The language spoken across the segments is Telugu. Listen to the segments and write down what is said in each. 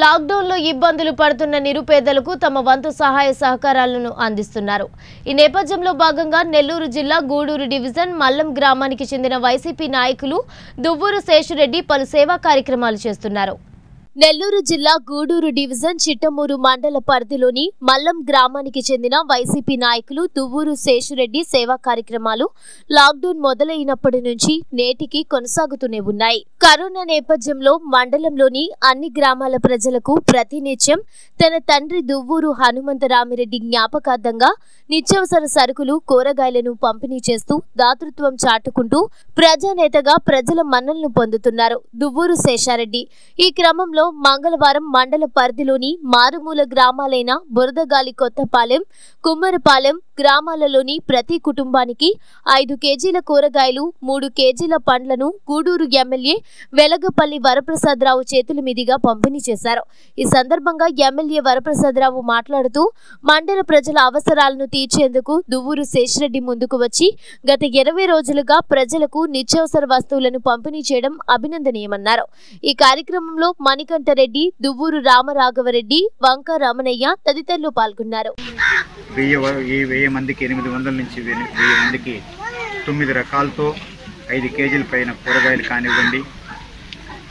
లాక్డౌన్లో ఇబ్బందులు పడుతున్న నిరుపేదలకు తమ వంతు సహాయ సహకారాలను అందిస్తున్నారు. ఈ నేపథ్యంలో భాగంగా నెల్లూరు జిల్లా గూడూరు డివిజన్ మల్లం గ్రామానికి చెందిన వైసీపీ నాయకులు దువ్వూరు శేషురెడ్డి పలు సేవా కార్యక్రమాలు చేస్తున్నారు. నెల్లూరు జిల్లా గూడూరు డివిజన్ చిట్టమూరు మండల పరిధిలోని మల్లం గ్రామానికి చెందిన వైసీపీ నాయకులు దువ్వూరు శేషురెడ్డి సేవా కార్యక్రమాలు లాక్డౌన్ మొదలైనప్పటి నుంచి నేటికి కొనసాగుతూనే ఉన్నాయి. కరోనా నేపథ్యంలో మండలంలోని అన్ని గ్రామాల ప్రజలకు ప్రతినిత్యం తన తండ్రి దువ్వూరు హనుమంతరామిరెడ్డి జ్ఞాపకార్థంగా నిత్యావసర సరుకులు కూరగాయలను పంపిణీ చేస్తూ దాతృత్వం చాటుకుంటూ ప్రజానేతగా ప్రజల మన్నలను పొందుతున్నారు దువ్వూరు శేషారెడ్డి. ఈ క్రమంలో మంగళవారం మండల పరిధిలోని మారుమూల గ్రామాలైన బురదగాలి కొత్తపాలెం కుమ్మరపాలెం గ్రామాలలోని ప్రతి కుటుంబానికి ఐదు కేజీల కూరగాయలు మూడు కేజీల పండ్లను గూడూరు ఎమ్మెల్యే వెలగపల్లి వరప్రసాదరావు చేతుల మీదుగా పంపిణీ చేశారు. ఈ సందర్భంగా ఎమ్మెల్యే వరప్రసాదరావు మాట్లాడుతూ మండల ప్రజల అవసరాలను తీర్చేందుకు దువ్వూరు శేషిరెడ్డి ముందుకు వచ్చి గత ఇరవై రోజులుగా ప్రజలకు నిత్యావసర వస్తువులను పంపిణీ చేయడం అభినందనీయమన్నారు. ఈ కార్యక్రమంలో మణికంఠరెడ్డి దువ్వూరు రామరాఘవరెడ్డి వంక రామనయ్య తదితరులు పాల్గొన్నారు. వెయ్యి వ- ఈ వెయ్యి మందికి ఎనిమిది వందల నుంచి వెయ్యి వెయ్యి మందికి తొమ్మిది రకాలతో ఐదు కేజీల పైన కూరగాయలు కానివ్వండి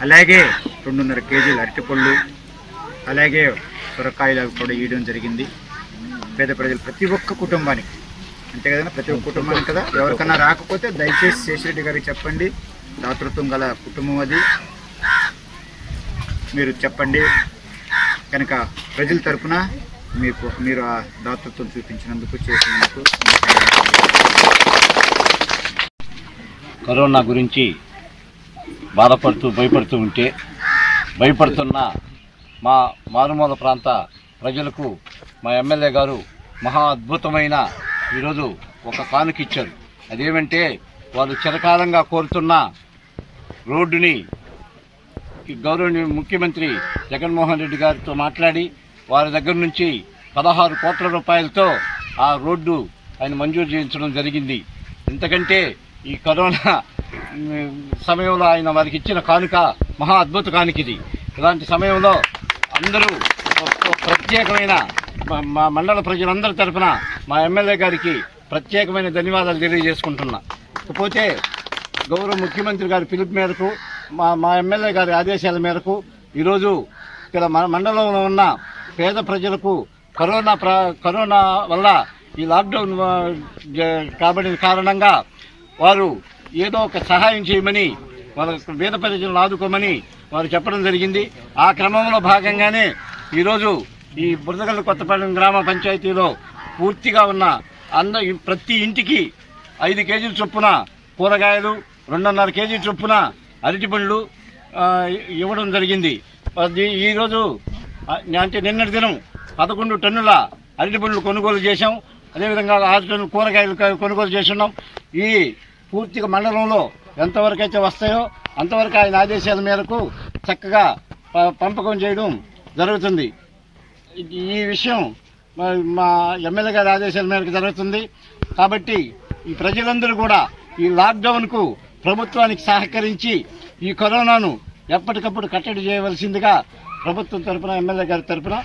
అలాగే రెండున్నర కేజీలు అరటిపళ్ళు అలాగే సొరకాయలు కూడా ఇవ్వడం జరిగింది. పేద ప్రజలు ప్రతి ఒక్క కుటుంబానికి అంతే కదా ప్రతి ఒక్క కుటుంబానికి కదా. ఎవరికన్నా రాకపోతే దయచేసి శేషిరెడ్డి గారికి చెప్పండి. దాతృత్వం గల కుటుంబం అది. మీరు చెప్పండి. కనుక ప్రజల తరపున మీకు మీరు ఆ దాతృత్వం చూపించినందుకు చేసినందుకు కరోనా గురించి బాధపడుతూ భయపడుతూ ఉంటే భయపడుతున్న మా మారుమూల ప్రాంత ప్రజలకు మా ఎమ్మెల్యే గారు మహా అద్భుతమైన ఈరోజు ఒక కానుక ఇచ్చారు. అదేమంటే వారు చిరకాలంగా కోరుతున్న రోడ్డుని గౌరవనీయ ముఖ్యమంత్రి జగన్మోహన్ రెడ్డి గారితో మాట్లాడి వారి దగ్గర నుంచి పదహారు కోట్ల రూపాయలతో ఆ రోడ్డు ఆయన మంజూరు చేయించడం జరిగింది. ఎందుకంటే ఈ కరోనా సమయంలో ఆయన వారికి ఇచ్చిన కానుక మహా అద్భుత కానుక ఇది. ఇలాంటి సమయంలో అందరూ ప్రత్యేకమైన మా- మండల ప్రజలందరి తరఫున మా ఎమ్మెల్యే గారికి ప్రత్యేకమైన ధన్యవాదాలు తెలియజేసుకుంటున్నా. ఇకపోతే గౌరవ ముఖ్యమంత్రి గారి పిలుపు మేరకు మా మా ఎమ్మెల్యే గారి ఆదేశాల మేరకు ఈరోజు ఇక్కడ మన మండలంలో ఉన్న పేద ప్రజలకు కరోనా ప్ర కరోనా వల్ల ఈ లాక్డౌన్ జ- కాబడిన కారణంగా వారు ఏదో ఒక సహాయం చేయమని వాళ్ళ పేద ప్రజలను ఆదుకోమని వారు చెప్పడం జరిగింది. ఆ క్రమంలో భాగంగానే ఈరోజు ఈ బురదగల్లు కొత్తపాలెం గ్రామ పంచాయతీలో పూర్తిగా ఉన్న అన్న ప్రతి ఇంటికి ఐదు కేజీల చొప్పున కూరగాయలు రెండున్నర కేజీ చొప్పున అరటిపండ్లు పండ్లు ఇవ్వడం జరిగింది. ఈరోజు అంటే నిన్నటి దినం పదకొండు టన్నుల అరటిపండ్లు కొనుగోలు చేశాం. అదేవిధంగా ఆరు టన్నుల కూరగాయలు కొనుగోలు చేస్తున్నాం. ఈ పూర్తిగా మండలంలో ఎంతవరకు అయితే వస్తాయో అంతవరకు ఆయన ఆదేశాల మేరకు చక్కగా ప- పంపకం చేయడం జరుగుతుంది. ఈ- విషయం మా ఎమ్మెల్యే గారి ఆదేశాల మేరకు జరుగుతుంది. కాబట్టి ఈ ప్రజలందరూ కూడా ఈ లాక్డౌన్కు ప్రభుత్వానికి సహకరించి ఈ కరోనాను ఎప్పటికప్పుడు కట్టడి చేయవలసిందిగా ప్రభుత్వం తరపున ఎమ్మెల్యే గారి తరపున